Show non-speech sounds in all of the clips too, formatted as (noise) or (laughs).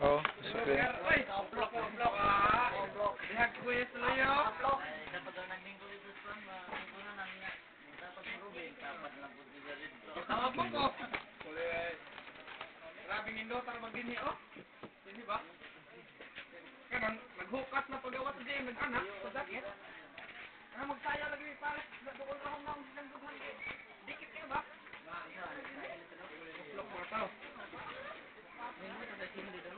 Oh, super. Jacket. Ano magsaya lagi para doon ka hong nang dughan. Dikit kayo ba? Blok mo tao. Eh,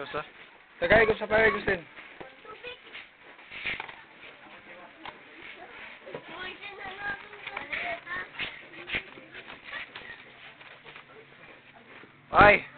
Usa. Tagay ko sa pare, Gustin. Ay!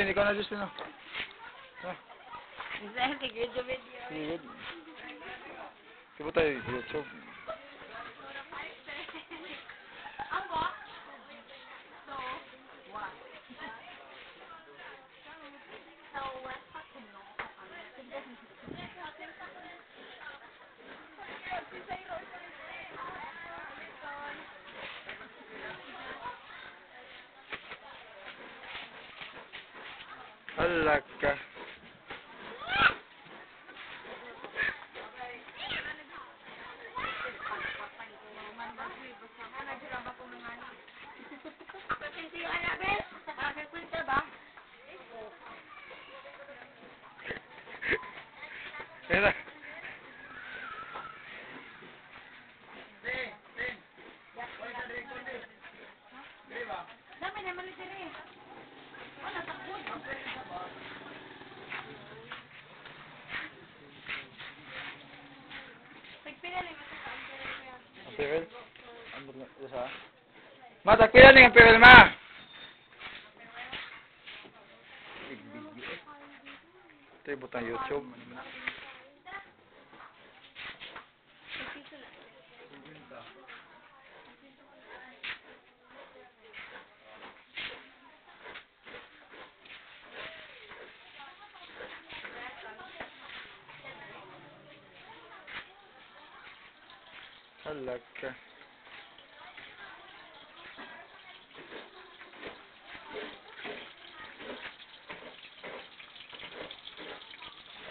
Justin, ikaw na, Justin. Oh. Ah, sige. Kibo tayo, YouTube. Halaka. Ayan na. Ang (laughs) pirel? Ang butang isa? Ma, tagpilan yung pirel, ma! Ito yung butang YouTube. Halaka.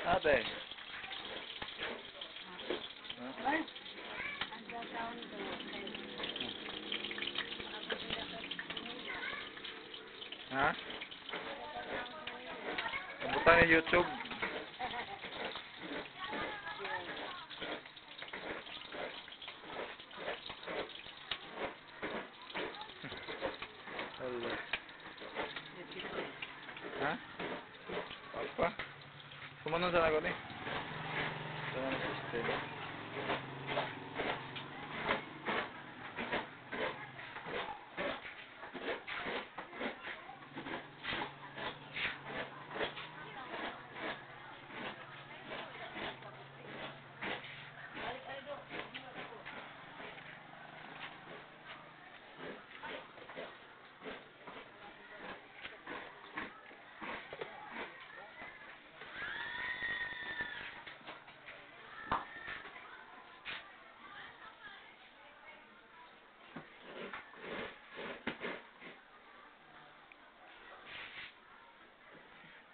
Ate. Ha? Ha? Kabutan ni YouTube. Opa. Fumándose la gotita.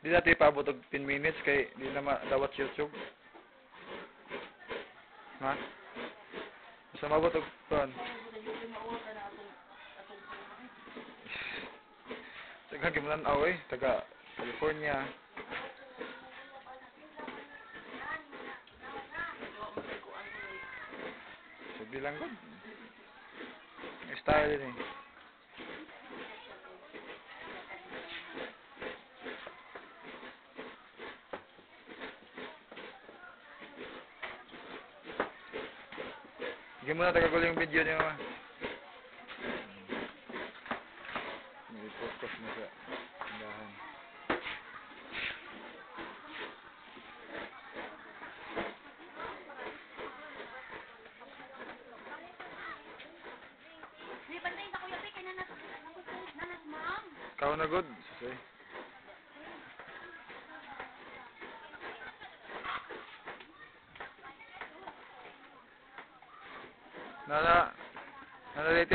Di natin paabot og 10 minutes kay di na madawat YouTube. Ha? Sa mabot og kuan. Taga Gimlan eh, taga California. Sabi lang ko. Style din eh. Sige muna, taga ko lang yung video niyo. ah. May focus na sa tindahan. Kau na good. Nala. Nala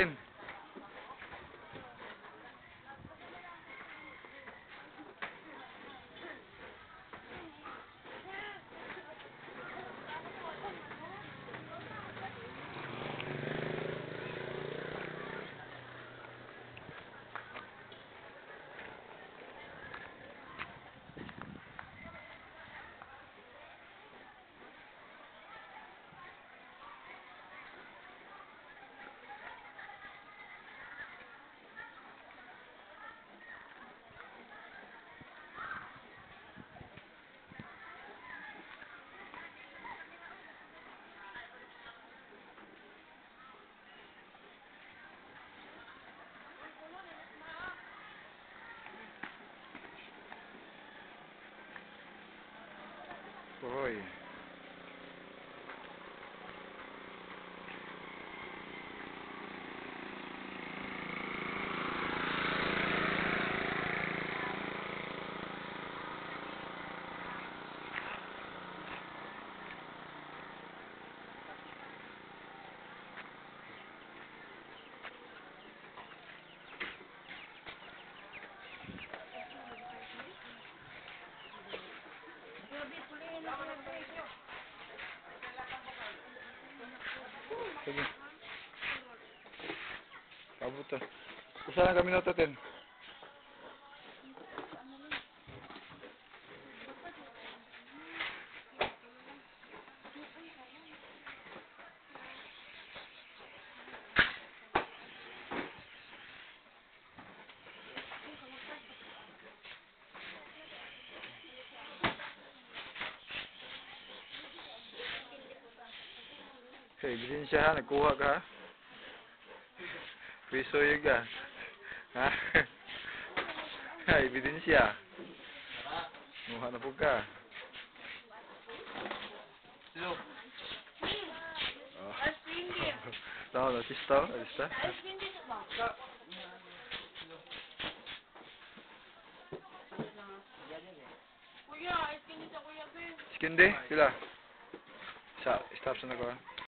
Oi. Kabot to. Usa lang kami minuto tin. Hey, ebidensya ha, nagkuha ka Piso yun ka. Ha? Ha, ebidensya. Muha na po ka. Sino? Oh. Ice. Tahu na. Ice din ba? Kuya, ice din sa kuya, Ben. Skin day, pila. Sa, stop sa ha.